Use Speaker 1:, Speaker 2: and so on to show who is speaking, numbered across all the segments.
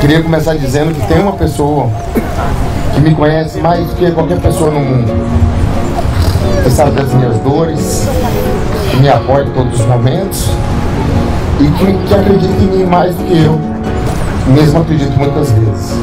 Speaker 1: Queria começar dizendo que tem uma pessoa que me conhece mais do que qualquer pessoa no mundo. Que sabe das minhas dores, que me apoia em todos os momentos e que, que acredita em mim mais do que eu, mesmo acredito muitas vezes.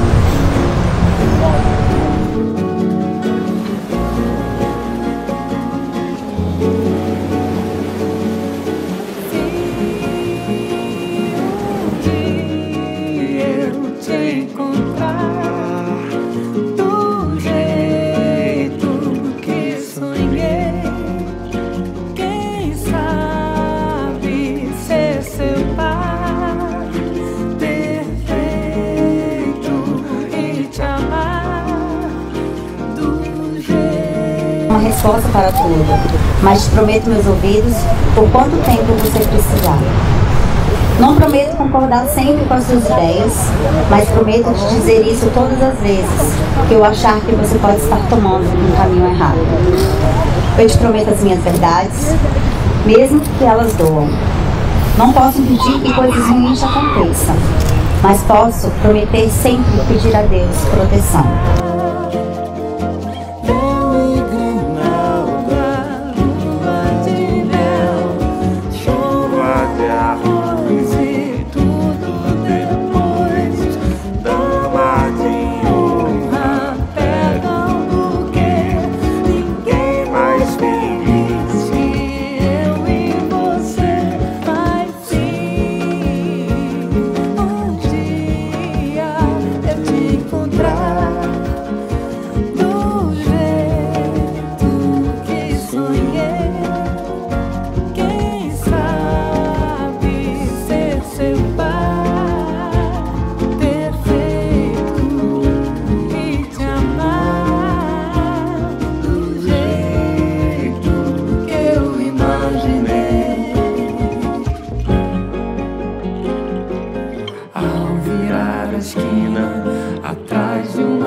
Speaker 2: Uma resposta para tudo, mas te prometo meus ouvidos por quanto tempo você precisar. Não prometo concordar sempre com as suas ideias, mas prometo te dizer isso todas as vezes que eu achar que você pode estar tomando um caminho errado. Eu te prometo as minhas verdades, mesmo que elas doam. Não posso impedir que coisas ruins aconteçam, mas posso prometer sempre pedir a Deus proteção.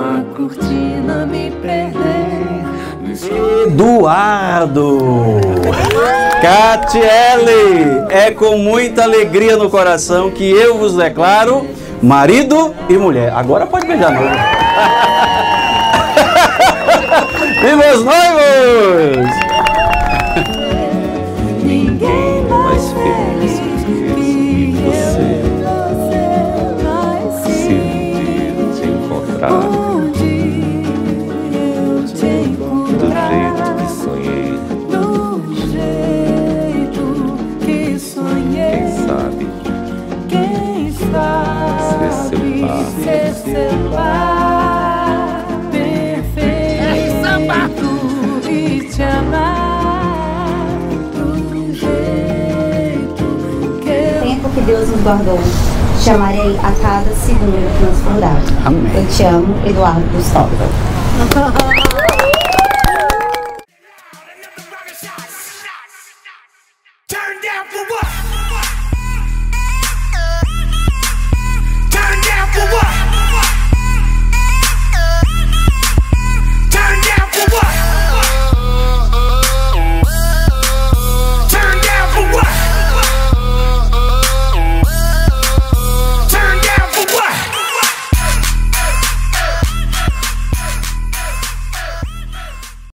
Speaker 3: Uma cortina, me perder.
Speaker 4: Eduardo! Catiele, é com muita alegria no coração que eu vos declaro marido e mulher. Agora pode beijar noivo. e meus noivos!
Speaker 3: Ninguém mais feliz que você. Se um dia eu te encontrar seu par
Speaker 5: perfeito e te amar do jeito que
Speaker 2: tempo que Deus nos guardou. Te amarei a cada segundo transbordar.
Speaker 4: Amém.
Speaker 2: Eu te amo, Eduardo Gustavo.